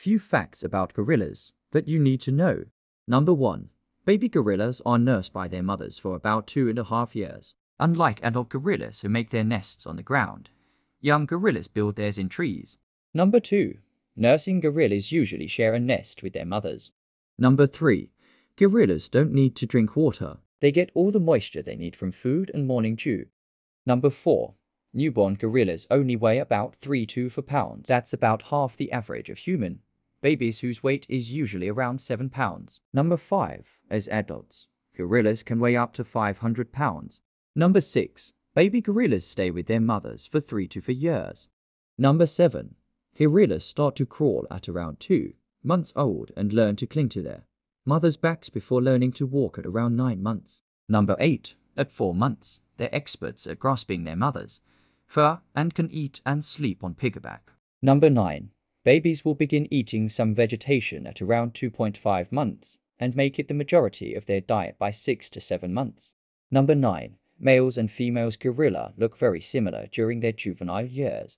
Few facts about gorillas that you need to know. Number 1. Baby gorillas are nursed by their mothers for about two and a half years. Unlike adult gorillas who make their nests on the ground, young gorillas build theirs in trees. Number 2. Nursing gorillas usually share a nest with their mothers. Number 3. Gorillas don't need to drink water. They get all the moisture they need from food and morning dew. Number 4. Newborn gorillas only weigh about 3 to 4 pounds. That's about half the average of human. Babies whose weight is usually around 7 pounds. Number 5. As adults, gorillas can weigh up to 500 pounds. Number 6. Baby gorillas stay with their mothers for 3 to 4 years. Number 7. Gorillas start to crawl at around 2 months old and learn to cling to their mother's backs before learning to walk at around 9 months. Number 8. At 4 months, they're experts at grasping their mother's fur and can eat and sleep on piggyback. Number 9. Babies will begin eating some vegetation at around 2.5 months and make it the majority of their diet by 6 to 7 months. Number 9. Males and females gorilla look very similar during their juvenile years.